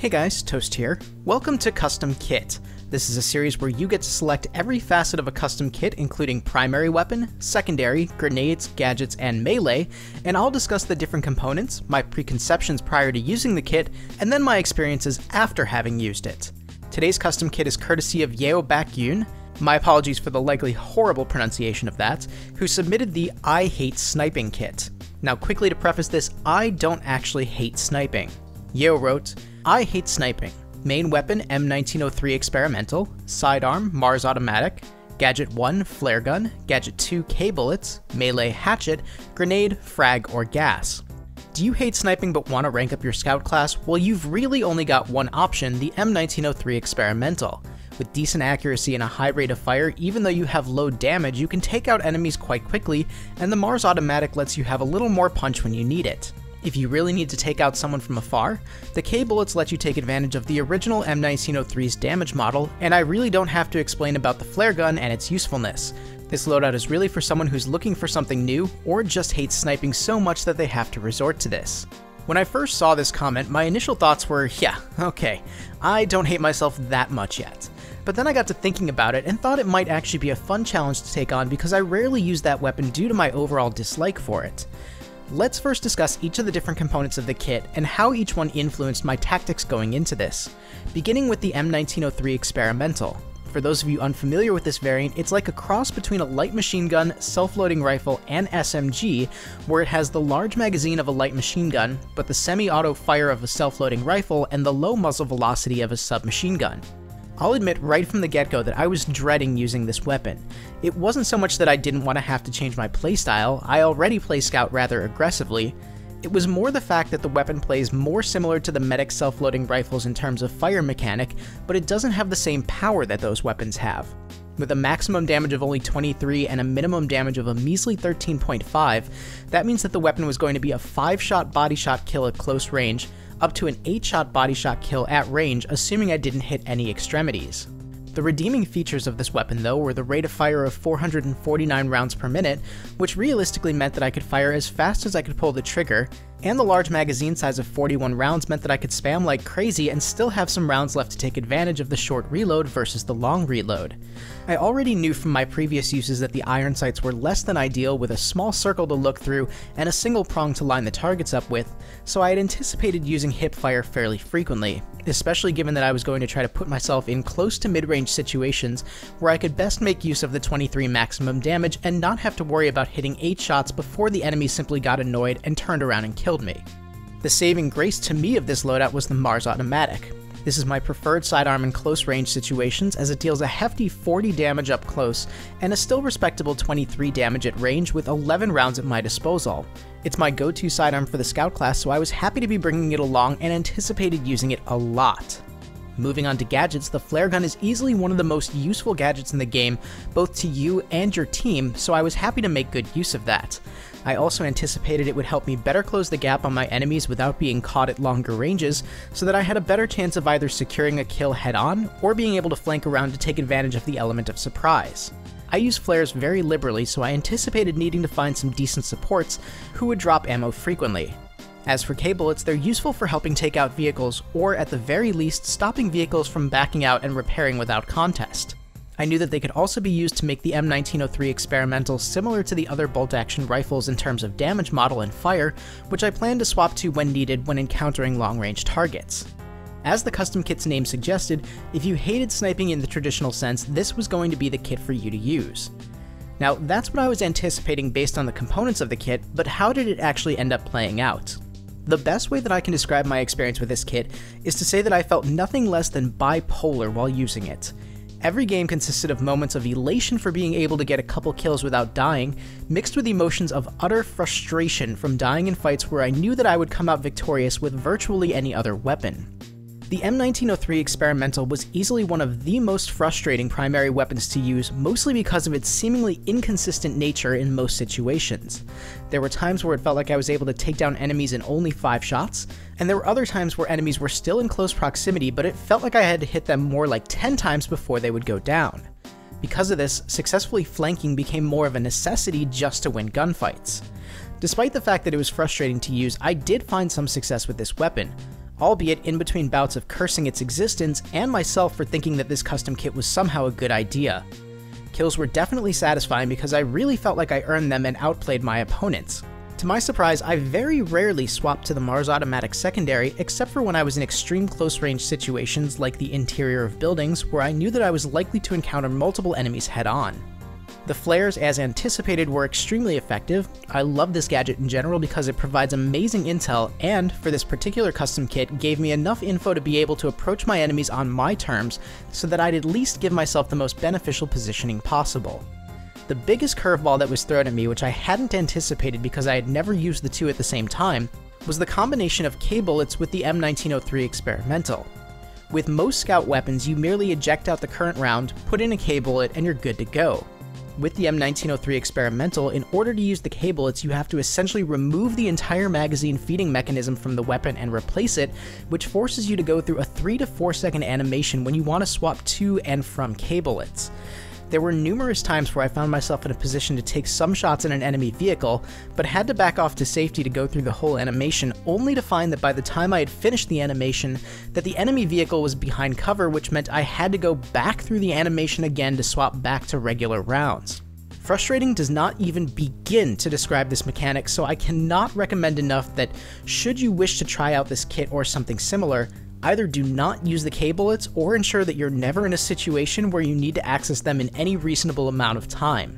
Hey guys, Toast here. Welcome to Custom Kit. This is a series where you get to select every facet of a custom kit, including primary weapon, secondary, grenades, gadgets, and melee, and I'll discuss the different components, my preconceptions prior to using the kit, and then my experiences after having used it. Today's custom kit is courtesy of Yeo Bakyun, my apologies for the likely horrible pronunciation of that, who submitted the I Hate Sniping kit. Now, quickly to preface this, I don't actually hate sniping. Yeo wrote, I hate sniping. Main weapon M1903 experimental, sidearm Mars automatic, Gadget 1 flare gun, Gadget 2 K bullets, melee hatchet, grenade, frag, or gas. Do you hate sniping but want to rank up your scout class? Well, you've really only got one option, the M1903 experimental. With decent accuracy and a high rate of fire, even though you have low damage, you can take out enemies quite quickly, and the Mars automatic lets you have a little more punch when you need it. If you really need to take out someone from afar, the K-Bullets let you take advantage of the original M1903's damage model, and I really don't have to explain about the flare gun and its usefulness. This loadout is really for someone who's looking for something new, or just hates sniping so much that they have to resort to this. When I first saw this comment, my initial thoughts were, yeah, okay, I don't hate myself that much yet. But then I got to thinking about it and thought it might actually be a fun challenge to take on because I rarely use that weapon due to my overall dislike for it. Let's first discuss each of the different components of the kit and how each one influenced my tactics going into this, beginning with the M1903 Experimental. For those of you unfamiliar with this variant, it's like a cross between a light machine gun, self-loading rifle, and SMG, where it has the large magazine of a light machine gun, but the semi-auto fire of a self-loading rifle and the low muzzle velocity of a submachine gun. I'll admit right from the get-go that I was dreading using this weapon. It wasn't so much that I didn't want to have to change my playstyle, I already play Scout rather aggressively, it was more the fact that the weapon plays more similar to the medic self-loading rifles in terms of fire mechanic, but it doesn't have the same power that those weapons have. With a maximum damage of only 23 and a minimum damage of a measly 13.5, that means that the weapon was going to be a 5-shot body shot kill at close range, up to an 8 shot body shot kill at range, assuming I didn't hit any extremities. The redeeming features of this weapon, though, were the rate of fire of 449 rounds per minute, which realistically meant that I could fire as fast as I could pull the trigger, and the large magazine size of 41 rounds meant that I could spam like crazy and still have some rounds left to take advantage of the short reload versus the long reload. I already knew from my previous uses that the iron sights were less than ideal with a small circle to look through and a single prong to line the targets up with, so I had anticipated using hip fire fairly frequently, especially given that I was going to try to put myself in close to mid-range situations where I could best make use of the 23 maximum damage and not have to worry about hitting 8 shots before the enemy simply got annoyed and turned around and killed me. The saving grace to me of this loadout was the Mars Automatic. This is my preferred sidearm in close range situations as it deals a hefty 40 damage up close and a still respectable 23 damage at range with 11 rounds at my disposal. It's my go-to sidearm for the scout class so I was happy to be bringing it along and anticipated using it a lot. Moving on to gadgets, the flare gun is easily one of the most useful gadgets in the game, both to you and your team, so I was happy to make good use of that. I also anticipated it would help me better close the gap on my enemies without being caught at longer ranges, so that I had a better chance of either securing a kill head on, or being able to flank around to take advantage of the element of surprise. I use flares very liberally, so I anticipated needing to find some decent supports who would drop ammo frequently. As for K-Bullets, they're useful for helping take out vehicles, or at the very least, stopping vehicles from backing out and repairing without contest. I knew that they could also be used to make the M1903 experimental similar to the other bolt-action rifles in terms of damage model and fire, which I plan to swap to when needed when encountering long-range targets. As the custom kit's name suggested, if you hated sniping in the traditional sense, this was going to be the kit for you to use. Now, that's what I was anticipating based on the components of the kit, but how did it actually end up playing out? The best way that I can describe my experience with this kit is to say that I felt nothing less than bipolar while using it. Every game consisted of moments of elation for being able to get a couple kills without dying, mixed with emotions of utter frustration from dying in fights where I knew that I would come out victorious with virtually any other weapon. The M1903 Experimental was easily one of the most frustrating primary weapons to use, mostly because of its seemingly inconsistent nature in most situations. There were times where it felt like I was able to take down enemies in only 5 shots, and there were other times where enemies were still in close proximity, but it felt like I had to hit them more like 10 times before they would go down. Because of this, successfully flanking became more of a necessity just to win gunfights. Despite the fact that it was frustrating to use, I did find some success with this weapon, albeit in between bouts of cursing its existence and myself for thinking that this custom kit was somehow a good idea. Kills were definitely satisfying because I really felt like I earned them and outplayed my opponents. To my surprise, I very rarely swapped to the Mars Automatic secondary except for when I was in extreme close range situations like the interior of buildings where I knew that I was likely to encounter multiple enemies head on. The flares, as anticipated, were extremely effective. I love this gadget in general because it provides amazing intel and, for this particular custom kit, gave me enough info to be able to approach my enemies on my terms so that I'd at least give myself the most beneficial positioning possible. The biggest curveball that was thrown at me, which I hadn't anticipated because I had never used the two at the same time, was the combination of K-bullets with the M1903 experimental. With most scout weapons, you merely eject out the current round, put in a K-bullet, and you're good to go. With the M1903 experimental, in order to use the K-bullets, you have to essentially remove the entire magazine feeding mechanism from the weapon and replace it, which forces you to go through a 3 to 4 second animation when you want to swap to and from K-bullets. There were numerous times where I found myself in a position to take some shots in an enemy vehicle, but had to back off to safety to go through the whole animation, only to find that by the time I had finished the animation, that the enemy vehicle was behind cover, which meant I had to go back through the animation again to swap back to regular rounds. Frustrating does not even begin to describe this mechanic, so I cannot recommend enough that should you wish to try out this kit or something similar, Either do not use the K-bullets or ensure that you're never in a situation where you need to access them in any reasonable amount of time.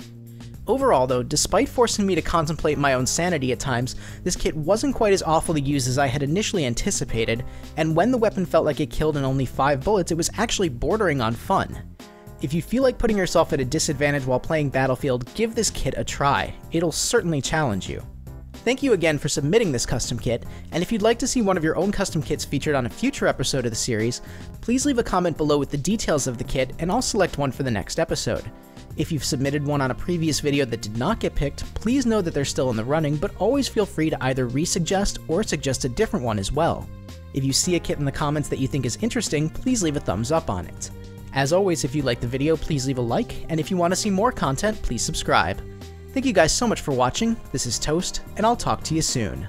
Overall though, despite forcing me to contemplate my own sanity at times, this kit wasn't quite as awful to use as I had initially anticipated, and when the weapon felt like it killed in only 5 bullets, it was actually bordering on fun. If you feel like putting yourself at a disadvantage while playing Battlefield, give this kit a try. It'll certainly challenge you. Thank you again for submitting this custom kit, and if you'd like to see one of your own custom kits featured on a future episode of the series, please leave a comment below with the details of the kit and I'll select one for the next episode. If you've submitted one on a previous video that did not get picked, please know that they're still in the running, but always feel free to either resuggest or suggest a different one as well. If you see a kit in the comments that you think is interesting, please leave a thumbs up on it. As always, if you like the video, please leave a like, and if you want to see more content, please subscribe. Thank you guys so much for watching, this is Toast, and I'll talk to you soon.